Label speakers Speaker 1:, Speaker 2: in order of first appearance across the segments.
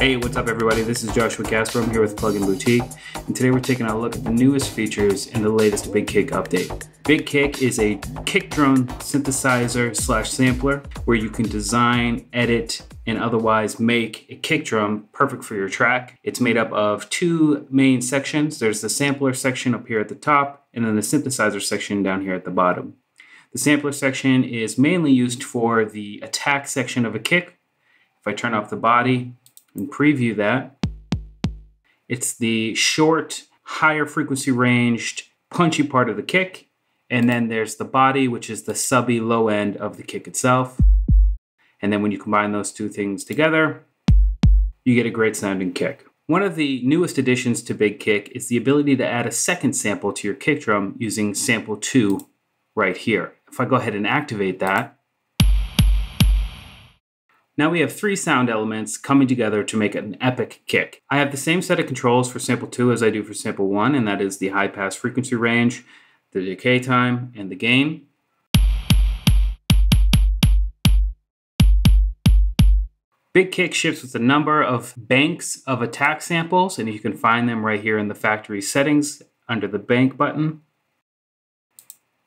Speaker 1: Hey, what's up, everybody? This is Joshua Casper. I'm here with Plugin Boutique, and today we're taking a look at the newest features in the latest Big Kick update. Big Kick is a kick drum synthesizer slash sampler where you can design, edit, and otherwise make a kick drum perfect for your track. It's made up of two main sections. There's the sampler section up here at the top, and then the synthesizer section down here at the bottom. The sampler section is mainly used for the attack section of a kick. If I turn off the body, and preview that. It's the short, higher frequency ranged, punchy part of the kick. And then there's the body, which is the subby low end of the kick itself. And then when you combine those two things together, you get a great sounding kick. One of the newest additions to Big Kick is the ability to add a second sample to your kick drum using sample 2 right here. If I go ahead and activate that, now we have three sound elements coming together to make an epic kick. I have the same set of controls for sample 2 as I do for sample 1, and that is the high pass frequency range, the decay time, and the gain. Big Kick ships with a number of banks of attack samples, and you can find them right here in the factory settings under the bank button.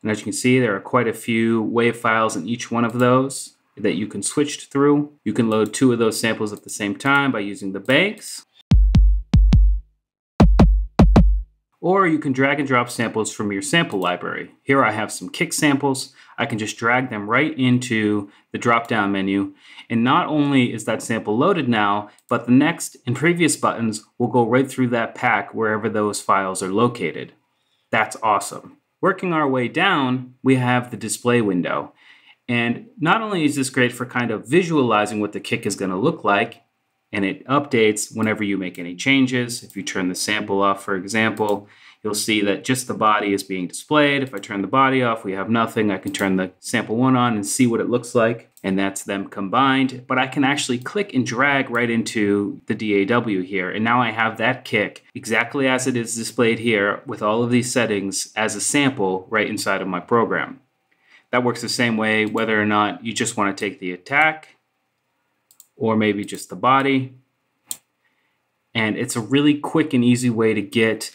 Speaker 1: And as you can see, there are quite a few wave files in each one of those that you can switch through. You can load two of those samples at the same time by using the banks. Or you can drag and drop samples from your sample library. Here I have some kick samples. I can just drag them right into the drop down menu. And not only is that sample loaded now, but the next and previous buttons will go right through that pack wherever those files are located. That's awesome. Working our way down, we have the display window. And not only is this great for kind of visualizing what the kick is going to look like, and it updates whenever you make any changes. If you turn the sample off, for example, you'll see that just the body is being displayed. If I turn the body off, we have nothing. I can turn the sample one on and see what it looks like, and that's them combined. But I can actually click and drag right into the DAW here, and now I have that kick exactly as it is displayed here with all of these settings as a sample right inside of my program. That works the same way whether or not you just want to take the attack or maybe just the body. And it's a really quick and easy way to get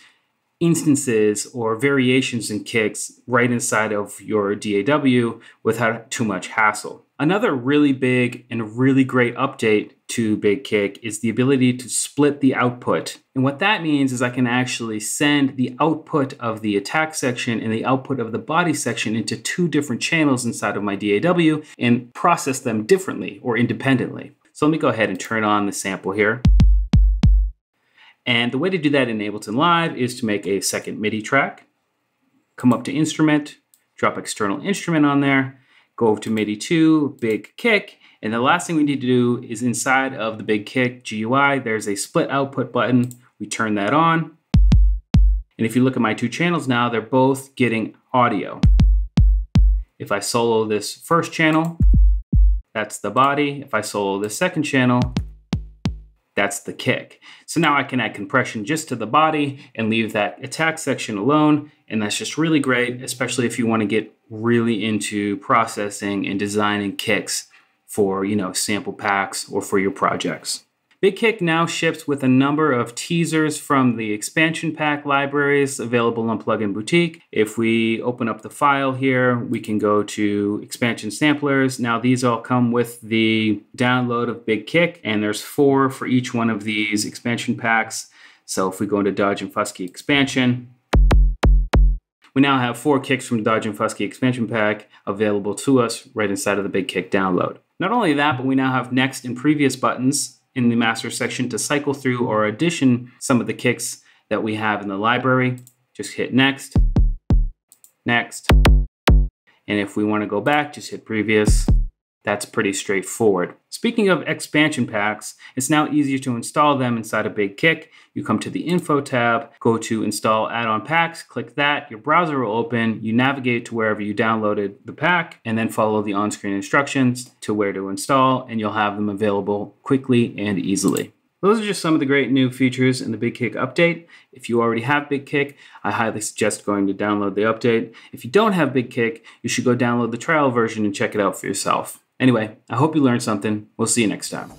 Speaker 1: instances or variations in kicks right inside of your DAW without too much hassle. Another really big and really great update to Big Kick is the ability to split the output. And what that means is I can actually send the output of the attack section and the output of the body section into two different channels inside of my DAW and process them differently or independently. So let me go ahead and turn on the sample here. And the way to do that in Ableton Live is to make a second MIDI track, come up to instrument, drop external instrument on there, go over to MIDI 2, big kick, and the last thing we need to do is inside of the big kick GUI, there's a split output button. We turn that on. And if you look at my two channels now, they're both getting audio. If I solo this first channel, that's the body. If I solo the second channel, that's the kick. So now I can add compression just to the body and leave that attack section alone. And that's just really great, especially if you want to get really into processing and designing kicks for, you know, sample packs or for your projects. Big Kick now ships with a number of teasers from the expansion pack libraries available on Plugin Boutique. If we open up the file here, we can go to expansion samplers. Now these all come with the download of Big Kick, and there's four for each one of these expansion packs. So if we go into Dodge and Fuski expansion, we now have four kicks from the Dodge and Fuski expansion pack available to us right inside of the Big Kick download. Not only that, but we now have next and previous buttons in the master section to cycle through or addition some of the kicks that we have in the library. Just hit next, next. And if we want to go back, just hit previous. That's pretty straightforward. Speaking of expansion packs, it's now easier to install them inside a Big Kick. You come to the Info tab, go to Install Add-on Packs, click that, your browser will open, you navigate to wherever you downloaded the pack, and then follow the on-screen instructions to where to install, and you'll have them available quickly and easily. Those are just some of the great new features in the Big Kick update. If you already have Big Kick, I highly suggest going to download the update. If you don't have Big Kick, you should go download the trial version and check it out for yourself. Anyway, I hope you learned something. We'll see you next time.